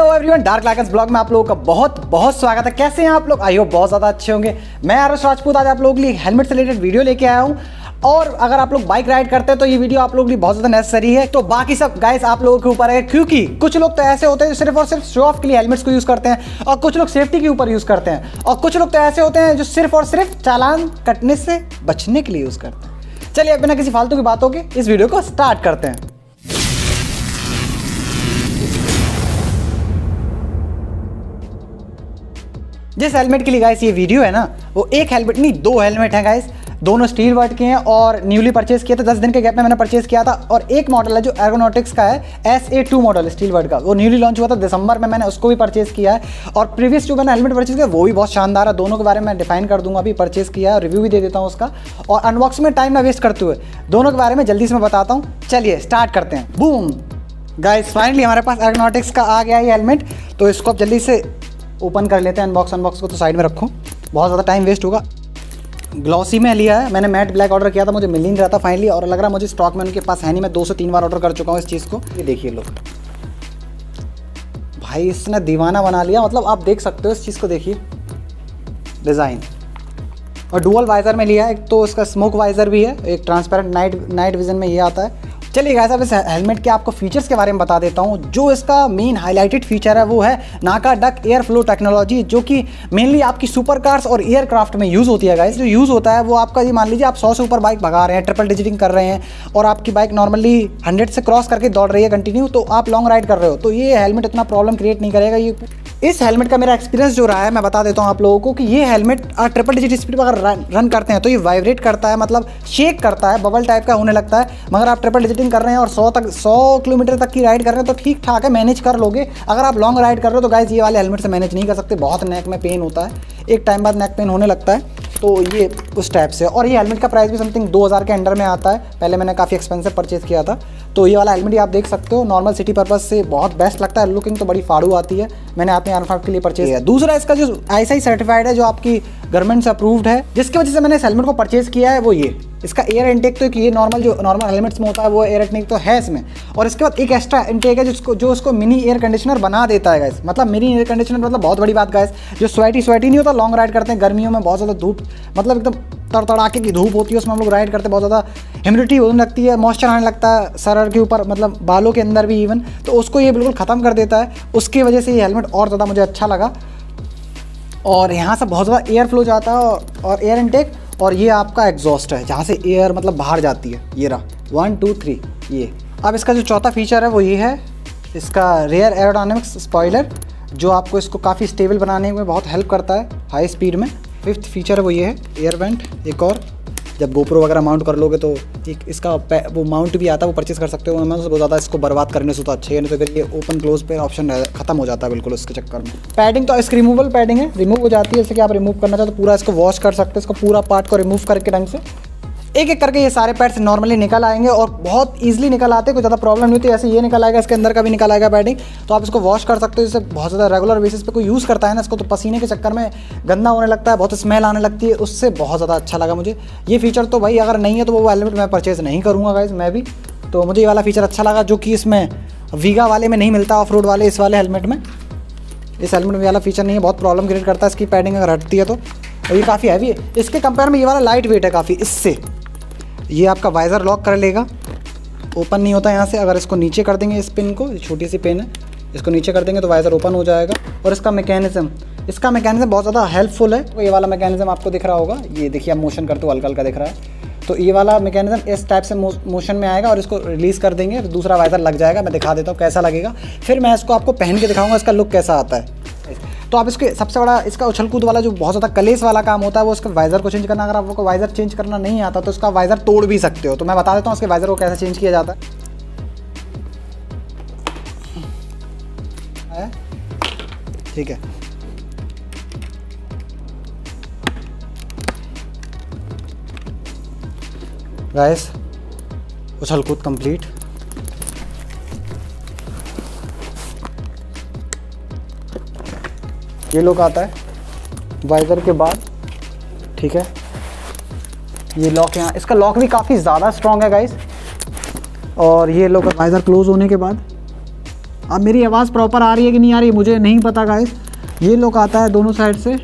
Hello everyone dark Lycans blog में आप लोगों का बहुत बहुत स्वागत है। कैसे हैं आप लोग? आई होप बहुत ज़्यादा अच्छे होंगे। मैं आरुष राजपूत आज आप लोगों के लिए हेलमेट से रिलेटेड वीडियो लेके आया हूँ। और अगर आप लोग बाइक राइड करते हैं तो ये वीडियो आप लोगों के लिए बहुत ज़्यादा नेसेसरी है। तो बाकी सब गाइस आप लोगों के ऊपर है, क्योंकि कुछ लोग तो ऐसे होते हैं जो सिर्फ़ और सिर्फ़ शो ऑफ़ के लिए हेलमेट्स को यूज़ करते हैं और कुछ लोग सेफ्टी के ऊपर यूज़ करते हैं। और कुछ लोग तो ऐसे होते हैं जो सिर्फ़ और सिर्फ़ चालान कटने से बचने के लिए यूज़ करते हैं। चलिए बिना किसी फालतू की बातों के इस वीडियो को स्टार्ट करते हैं। जिस हेलमेट के लिए गाइस ये वीडियो है ना, वो एक हेलमेट नहीं, दो हेलमेट हैं गाइस दोनों स्टील वर्ड के हैं और न्यूली परचेज किया था, दस दिन के गैप में मैंने परचेज किया था और एक मॉडल है जो एर्गोनॉटिक्स का है S A two model Steelbird का। वो न्यूली लॉन्च हुआ था, दिसंबर में मैंने उसको भी परचेज किया है। और प्रीवियस जो मैंने हेलमेट परचेज किया, वो भी बहुत शानदार है। दोनों के बारे में डिफाइन कर दूँगा, अभी परचेज किया है रिव्यू भी दे देता हूँ उसका। और अनबॉक्स में टाइम ना वेस्ट करते हुए, दोनों के बारे में जल्दी से मैं बताता हूँ। चलिए स्टार्ट करते हैं। बूम गाइस फाइनली हमारे पास एर्गोनॉटिक्स का आ गया ये हेलमेट तो इसको आप जल्दी से ओपन कर लेते हैं अनबॉक्स अनबॉक्स को तो साइड में रखो। बहुत ज़्यादा टाइम वेस्ट होगा। ग्लॉसी में लिया है। मैंने मैट ब्लैक ऑर्डर किया था मुझे मिल नहीं रहा था फाइनली और लग रहा मुझे स्टॉक में उनके पास है नहीं। मैं दो से तीन बार ऑर्डर कर चुका हूँ इस चीज़ को। ये देखिए लोग भाई इसने दीवाना बना लिया। मतलब आप देख सकते हो इस चीज़ को देखिए। डिज़ाइन और डुअल वाइज़र में लिया है। एक तो इसका स्मोक वाइज़र भी है। एक ट्रांसपेरेंट नाइट नाइट विजन में ये आता है। चलिए गाइस अब इस हेलमेट के आपको फीचर्स के बारे में बता देता हूँ। जो इसका मेन हाईलाइटेड फीचर है, वो है NACA duct air flow technology जो कि मेनली आपकी सुपर कार्स और एयरक्राफ्ट में यूज़ होती है गाइस जो यूज़ होता है, वो आपका ये मान लीजिए, आप सौ से ऊपर बाइक भगा रहे हैं ट्रिपल डिजिटिंग कर रहे हैं और आपकी बाइक नॉर्मली हंड्रेड से क्रॉस करके दौड़ रही है कंटिन्यू तो आप लॉन्ग राइड कर रहे हो। तो ये हेलमेट इतना प्रॉब्लम क्रिएट नहीं करेगा, ये इस हेलमेट का मेरा एक्सपीरियंस जो रहा है मैं बता देता हूँ आप लोगों को कि ये हेलमेट ट्रिपल डिजिट स्पीड पर अगर रन, करते हैं तो ये वाइब्रेट करता है मतलब शेक करता है बबल टाइप का होने लगता है। मगर आप ट्रिपल डिजिटिंग कर रहे हैं और सौ तक सौ किलोमीटर तक की राइड कर रहे हैं तो ठीक ठाक है मैनेज कर लोगे। अगर आप लॉन्ग राइड कर रहे हो तो गाइज़ ये वाले हेलमेट से मैनेज नहीं कर सकते। बहुत नेक में पेन होता है। एक टाइम बाद नेक पेन होने लगता है। तो ये उस टाइप से और ये हेलमेट का प्राइस भी समथिंग 2000 के अंडर में आता है। पहले मैंने काफ़ी एक्सपेंसिव परचेज़ किया था। तो ये वाला हेलमेट आप देख सकते हो। नॉर्मल सिटी पर्पज से बहुत बेस्ट लगता है। लुकिंग तो बड़ी फाड़ू आती है। मैंने आपने आर के लिए परचेज किया दूसरा इसका जो आईसी सर्टिफाइड है, जो आपकी गवर्नमेंट से अप्रूव्ड है, जिसकी वजह से मैंने इस हेलमेट को परचेज किया है, वो ये। इसका एयर इनटेक तो एक ये नॉर्मल जो नॉर्मल हेलमेट्स में होता है, वो एयर इनटेक तो है इसमें। और इसके बाद एक एक्स्ट्रा इनटेक है, जिसको जो उसको मिनी एयर कंडीशनर बना देता है गैस मतलब मिनी एयर कंडीशनर मतलब बहुत बड़ी बात गैस जो स्वेटी स्वेटी नहीं होता लॉन्ग राइड करते हैं, गर्मियों में बहुत ज़्यादा धूप मतलब एकदम तड़तड़ाके की धूप होती है, उसमें हम लोग राइड करते बहुत ज़्यादा ह्यूमिडिटी होने लगती है मॉइस्चर आने लगता है सर के ऊपर मतलब बालों के अंदर भी इवन तो उसको ये बिल्कुल ख़त्म कर देता है। उसकी वजह से ये हेलमेट और ज़्यादा मुझे अच्छा लगा। और यहाँ से बहुत ज़्यादा एयर फ्लो जाता है, और एयर इनटेक और ये आपका एग्जॉस्ट है, जहाँ से एयर मतलब बाहर जाती है। ये रहा। वन टू थ्री ये। अब इसका जो चौथा फीचर है, वो ये है। इसका रेयर एरोडाइनमिक्स स्पॉयलर जो आपको इसको काफ़ी स्टेबल बनाने में बहुत हेल्प करता है हाई स्पीड में। फिफ्थ फीचर वो ये है एयर वेंट एक और। जब गोप्रो वगैरह माउंट कर लोगे तो एक इसका वो माउंट भी आता है, वो परचेस कर सकते हो, मैं बहुत ज़्यादा इसको बर्बाद करने से तो अच्छे है, नहीं तो फिर ये ओपन क्लोज पे ऑप्शन खत्म हो जाता है बिल्कुल उसके चक्कर में। पैडिंग तो इसकी रिमूवल पैडिंग है रिमूव हो जाती है, जैसे कि आप रिमूव करना चाहते तो पूरा इसको वॉश कर सकते हो, इसको पूरा पार्ट को रिमूव करके ढंग से। एक एक करके ये सारे पैड्स नॉर्मली निकल आएँगे और बहुत ईजिली निकल आते हैं, कोई ज़्यादा प्रॉब्लम नहीं होती, ऐसे ये निकल आएगा, इसके अंदर का भी निकल आएगा पैडिंग तो आप इसको वॉश कर सकते हो जैसे बहुत ज़्यादा रेगुलर बेसिस पे कोई यूज़ करता है ना, इसको तो पसीने के चक्कर में गंदा होने लगता है, बहुत स्मेल आने लगती है, उससे बहुत ज़्यादा अच्छा लगा मुझे। ये फीचर तो भाई अगर नहीं है तो वो हेलमेट मैं परचेज़ नहीं करूँगा गाइज़ मैं भी। तो मुझे ये वाला फीचर अच्छा लगा, जो कि इसमें वीगा वाले में नहीं मिलता ऑफ़ रोड वाले इस वाले हेलमेट में। इस हेलमेट में वाला फीचर नहीं है, बहुत प्रॉब्लम क्रिएट करता है, इसकी पैडिंग अगर हटती है तो। और ये काफ़ी हैवी है। इसके कंपेयर में ये वाला लाइट वेट है काफ़ी, इससे। ये आपका वाइज़र लॉक कर लेगा। ओपन नहीं होता यहाँ से। अगर इसको नीचे कर देंगे इस पिन को छोटी सी पिन है, इसको नीचे कर देंगे तो वाइज़र ओपन हो जाएगा। और इसका मैकेनिज़्म इसका मैकेनिज़्म बहुत ज़्यादा हेल्पफुल है। तो ये वाला मैकेनिज़्म आपको दिख रहा होगा। ये देखिए आप मोशन करते हो हल्का हल्का दिख रहा है। तो ये वाला मैकेनिज्म इस टाइप से मोशन में आएगा और इसको रिलीज़ कर देंगे। तो दूसरा वाइज़र लग जाएगा। मैं दिखा देता हूँ कैसा लगेगा। फिर मैं इसको आपको पहन के दिखाऊँगा, इसका लुक कैसा आता है। तो आप इसके सबसे बड़ा इसका उछल कूद वाला जो बहुत ज़्यादा कलेस वाला काम होता है, वो उसका वाइज़र को चेंज करना, अगर आपको वाइज़र चेंज करना नहीं आता तो उसका वाइज़र तोड़ भी सकते हो। तो मैं बता देता हूँ उसके वाइज़र को कैसे चेंज किया जाता है। ठीक है। गाइस उछल कूद कंप्लीट ये लॉक आता है। वाइज़र के बाद, ठीक है? ये लॉक यहाँ, इसका लॉक भी काफ़ी ज़्यादा स्ट्रॉन्ग है गाइस और ये लॉक वाइज़र क्लोज होने के बाद, अब मेरी आवाज़ प्रॉपर आ रही है कि नहीं आ रही मुझे नहीं पता गाइस ये लुक आता है दोनों साइड से,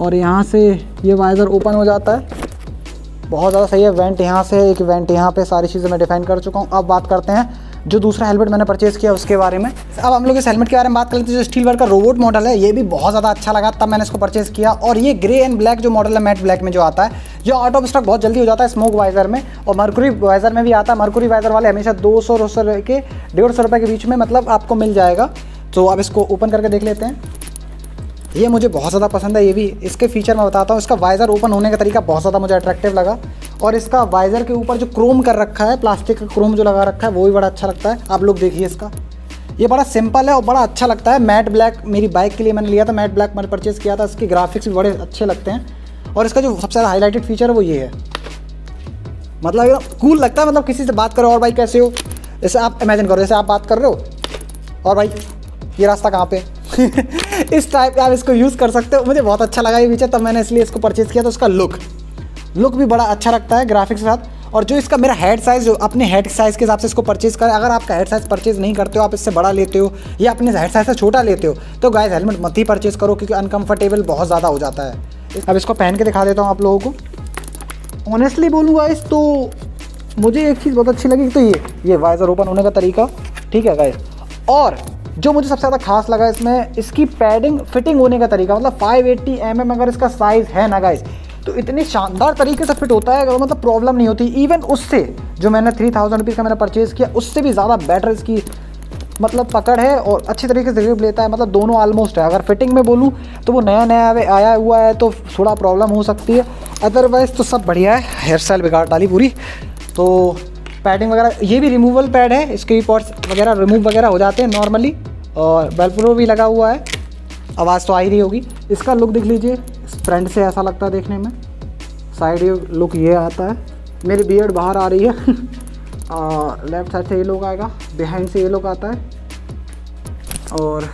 और यहाँ से ये वाइज़र ओपन हो जाता है। बहुत ज़्यादा सही है वेंट यहाँ से, एक वेंट यहाँ पे, सारी चीज़ें मैं डिफाइन कर चुका हूँ। अब बात करते हैं जो दूसरा हेलमेट मैंने परचेज़ किया उसके बारे में। अब हम लोग इस हेलमेट के बारे में बात कर लेते हैं, जो स्टील वर्क का रोबोट मॉडल है, ये भी बहुत ज़्यादा अच्छा लगा, तब मैंने इसको परचेज़ किया। और ये ग्रे एंड ब्लैक जो मॉडल है मैट ब्लैक में जो आता है जो आउट ऑफ़ स्टॉक बहुत जल्दी हो जाता है स्मोक वाइजर में। और मरकुरी वाइजर में भी आता है। मरकुरी वाइजर वाले हमेशा दो सौ के, डेढ़ सौ के बीच में मतलब आपको मिल जाएगा। तो आप इसको ओपन करके देख लेते हैं। ये मुझे बहुत ज़्यादा पसंद है, ये भी इसके फीचर मैं बताता हूँ। इसका वाइज़र ओपन होने का तरीका बहुत ज़्यादा मुझे अट्रैक्टिव लगा। और इसका वाइज़र के ऊपर जो क्रोम कर रखा है प्लास्टिक का क्रोम जो लगा रखा है, वो भी बड़ा अच्छा लगता है। आप लोग देखिए इसका। ये बड़ा सिंपल है और बड़ा अच्छा लगता है। मैट ब्लैक मेरी बाइक के लिए मैंने लिया था मैट ब्लैक मैंने परचेज़ किया था। इसके ग्राफिक्स भी बड़े अच्छे लगते हैं। और इसका जो सबसे ज़्यादा हाईलाइटेड फीचर है, वो ये है। मतलब एकदम कूल लगता है मतलब किसी से बात करो, और भाई कैसे हो? जैसे आप इमेजिन करो, जैसे आप बात कर रहे हो, और भाई, ये रास्ता कहाँ पे? इस टाइप का आप इसको यूज़ कर सकते हो। मुझे बहुत अच्छा लगा ये फीचर तब मैंने इसलिए इसको परचेज़ किया तो उसका लुक लुक भी बड़ा अच्छा लगता है ग्राफिक्स के साथ। और जो इसका मेरा हेड साइज़ जो अपने हेड साइज़ के हिसाब से इसको परचेज़ करें, अगर आपका हेड साइज़ परचेज़ नहीं करते हो, आप इससे बड़ा लेते हो, या अपने हेड साइज़ से छोटा लेते हो तो गाइस हेलमेट मत ही परचेज़ करो, क्योंकि अनकम्फर्टेबल बहुत ज़्यादा हो जाता है। अब इसको पहन के दिखा देता हूँ आप लोगों को। ऑनेस्टली बोलूँगा इस तो मुझे एक चीज़ बहुत अच्छी लगी तो ये ये वाइज़र ओपन होने का तरीका। ठीक है गाइस और जो मुझे सबसे ज़्यादा खास लगा इसमें, इसकी पैडिंग फिटिंग होने का तरीका मतलब 580 एट्टी mm अगर इसका साइज़ है ना गाइस तो इतनी शानदार तरीके से फिट होता है, अगर मतलब प्रॉब्लम नहीं होती। इवन उससे जो मैंने थ्री थाउज़ेंड रुपीज़ का मैंने परचेज़ किया, उससे भी ज़्यादा बेटर इसकी मतलब पकड़ है और अच्छी तरीके से ग्रिप लेता है। मतलब दोनों ऑलमोस्ट है। अगर फिटिंग में बोलूँ तो वो नया नया आया हुआ है तो थोड़ा प्रॉब्लम हो सकती है। अदरवाइज़ तो सब बढ़िया है। हेयर स्टाइल बिगाड़ डाली पूरी। तो पैडिंग वगैरह, ये भी रिमूवल पैड है, इसके पॉट्स वगैरह रिमूव वगैरह हो जाते हैं नॉर्मली और बेलप्रो भी लगा हुआ है, आवाज़ तो आ ही रही होगी। इसका लुक देख लीजिए फ्रंट से ऐसा लगता है देखने में। साइड लुक ये आता है। मेरी बियर्ड बाहर आ रही है। लेफ़्ट साइड से ये लुक आएगा बिहाइंड से ये लुक आता है। और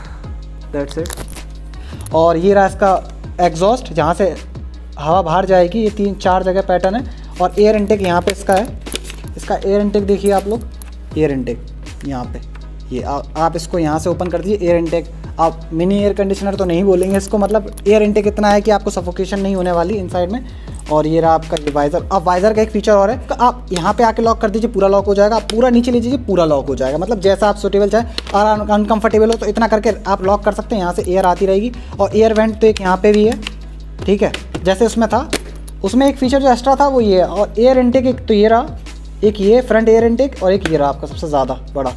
दैट्स इट और ये रहा इसका एग्जॉस्ट जहाँ से हवा बाहर जाएगी, ये तीन, चार जगह पैटर्न है। और एयर इंटेक यहाँ पे इसका है। इसका एयर इनटेक देखिए आप लोग। एयर इनटेक यहाँ पे। ये आ, आप इसको यहाँ से ओपन कर दीजिए एयर इनटेक आप मिनी एयर कंडीशनर तो नहीं बोलेंगे इसको मतलब एयर इनटेक इतना है कि आपको सफोकेशन नहीं होने वाली इन साइड में। और ये रहा आपका वाइज़र अब वाइज़र का एक फीचर और है आप यहाँ पे आके लॉक कर दीजिए पूरा लॉक हो जाएगा। आप पूरा नीचे लीजिए पूरा लॉक हो जाएगा। मतलब जैसा आप सुटेबल चाहे और अनकम्फर्टेबल हो तो इतना करके आप लॉक कर सकते हैं। यहाँ से एयर आती रहेगी। और एयर वेंट तो एक यहाँ पे भी है ठीक है? जैसे उसमें था उसमें एक फीचर जो एक्स्ट्रा था वो ये है। और एयर इनटेक एक तो ये रहा। एक ये फ्रंट एयर इनटेक और एक ये रहा आपका सबसे ज़्यादा बड़ा।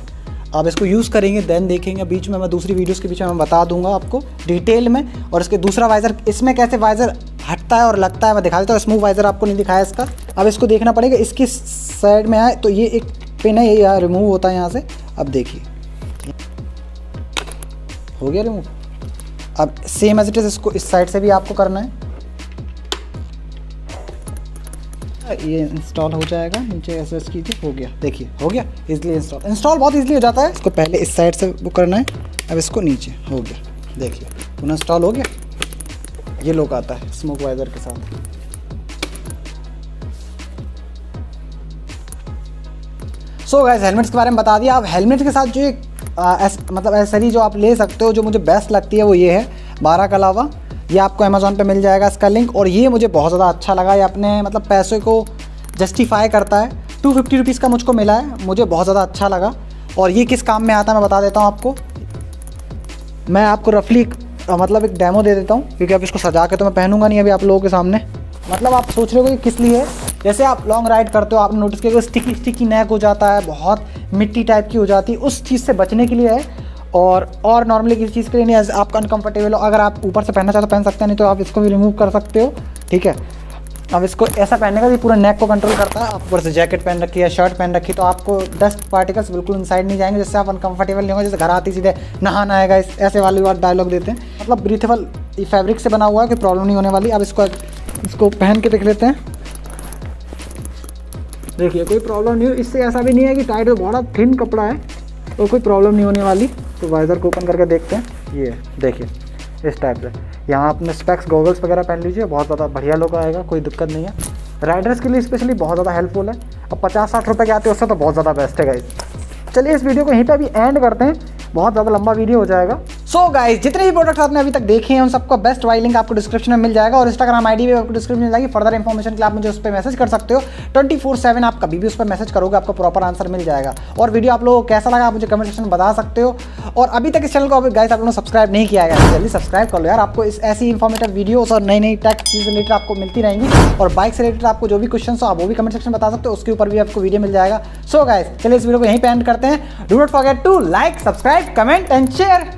आप इसको यूज़ करेंगे देन देखेंगे। बीच में मैं दूसरी वीडियोस के बीच में मैं बता दूँगा आपको डिटेल में। और इसके दूसरा वाइज़र इसमें कैसे वाइज़र हटता है और लगता है मैं दिखा देता हूँ। स्मूथ वाइज़र आपको नहीं दिखाया इसका। अब इसको देखना पड़ेगा, इसकी साइड में आए तो ये एक पिन है, ये यहाँ रिमूव होता है यहाँ से। अब देखिए। हो गया रिमूव अब सेम एज इट इज़ इसको इस साइड से भी आपको करना है। ये इंस्टॉल हो जाएगा नीचे एस एस की हो गया। देखिए हो गया इजली इंस्टॉल इंस्टॉल बहुत इजली हो जाता है इसको पहले इस साइड से बुक करना है अब इसको नीचे हो गया। देखिए पुनः इंस्टॉल हो गया। ये लोग आता है स्मोक वाइजर के साथ। सो गाइस हेलमेट्स के बारे में बता दिया। आप हेलमेट के साथ जो एक आ, एस, मतलब एसरी जो आप ले सकते हो जो मुझे बेस्ट लगती है वो ये है बारह के अलावा। ये आपको अमेज़ोन पे मिल जाएगा इसका लिंक और ये मुझे बहुत ज़्यादा अच्छा लगा। ये अपने मतलब पैसे को जस्टिफाई करता है। टू फिफ्टी रुपीज़ का मुझको मिला है। मुझे बहुत ज़्यादा अच्छा लगा। और ये किस काम में आता है मैं बता देता हूँ आपको। मैं आपको रफली मतलब एक डेमो दे देता हूँ, क्योंकि अब इसको सजा के तो मैं पहनूँगा नहीं अभी आप लोगों के सामने। मतलब आप सोच रहे हो कि किस लिए जैसे आप लॉन्ग राइड करते हो, आपने नोटिस किया कि स्टिकी स्टिकी नेक हो जाता है, बहुत मिट्टी टाइप की हो जाती है। उस चीज़ से बचने के लिए है। और और नॉर्मली किसी चीज़ के लिए नहीं आप अनकम्फर्टेबल हो, अगर आप ऊपर से पहनना चाहते हो पहन सकते हैं, नहीं तो आप इसको भी रिमूव कर सकते हो, ठीक है? अब इसको ऐसा पहनने का भी पूरा नेक को कंट्रोल करता है, आप ऊपर से जैकेट पहन रखी है शर्ट पहन रखी तो आपको डस्ट पार्टिकल्स बिल्कुल इनसाइड नहीं जाएँगे, जिससे आप अनकंफर्टेबल नहीं होंगे, जैसे घर आती सीधे नहाना आएगा, इस, ऐसे वाली बार डायलॉग देते हैं। मतलब ब्रीथेबल फैब्रिक से बना हुआ है कोई प्रॉब्लम नहीं होने वाली। अब इसको इसको पहन के देख लेते हैं। देखिए, कोई प्रॉब्लम नहीं हो, इससे ऐसा भी नहीं है कि टाइट बहुत थिन कपड़ा है। तो कोई प्रॉब्लम नहीं होने वाली। तो वाइज़र को ओपन करके देखते हैं। ये, देखिए, इस टाइप से यहाँ अपने स्पेक्स गॉगल्स वगैरह पहन लीजिए, बहुत ज़्यादा बढ़िया लोग आएगा, कोई दिक्कत नहीं है। राइडर्स के लिए स्पेशली बहुत ज़्यादा हेल्पफुल है। अब पचास साठ रुपये के आते हैं, उससे तो बहुत ज़्यादा बेस्ट है गाइज़ चलिए, इस वीडियो को यहीं पर अभी एंड करते हैं। बहुत ज़्यादा लंबा वीडियो हो जाएगा। सो so गाइस जितने भी प्रोडक्ट आपने अभी तक देखे हैं, उन सबका बेस्ट वाई लिंक आपको डिस्क्रिप्शन में मिल जाएगा और इंस्टाग्राम आईडी भी आपको डिस्क्रिप्शन में जाएगी। फर्दर इन्फॉर्मेशन के लिए आप मुझे उस पर मैसेज कर सकते हो। ट्वेंटी फोर सेवन आप कभी भी उस पर मैसेज करोगे, आपको प्रॉपर आंसर मिल जाएगा। और वीडियो आप लोगों को कैसा लगा, आप मुझे कमेंट सेक्शन में बता सकते हो। और अभी तक इस चैनल को अभी गाइस आप लोगों ने सब्सक्राइब नहीं किया है जल्दी सब्सक्राइब कर लो यार। आपको इस ऐसी इन्फॉर्मेटिव वीडियोस और नई नई टेक चीज़ रिलेटेड आपको मिलती रहेंगी। और बाइक से रिलेटेड आपको जो भी क्वेश्चन हो, आप वो भी कमेंट सेक्शन बता सकते हो। उसके ऊपर भी आपको वीडियो मिल जाएगा। सो गाइस चलिए इस वीडियो को यहीं पे एंड करते हैं। Do not forget to like subscribe comment and share